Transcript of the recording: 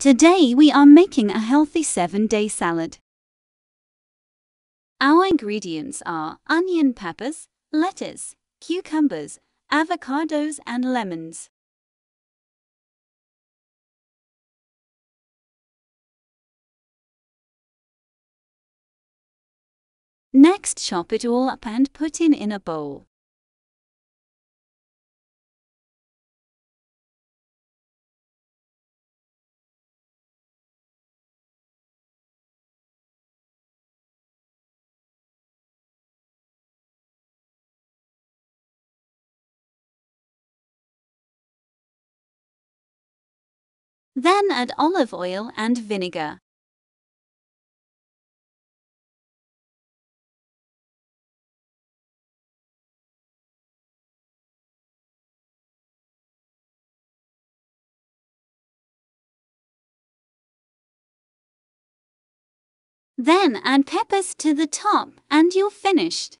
Today we are making a healthy 7-day salad. Our ingredients are onion peppers, lettuce, cucumbers, avocados and lemons. Next chop it all up and put in in a bowl. Then add olive oil and vinegar. Then add peppers to the top and you're finished.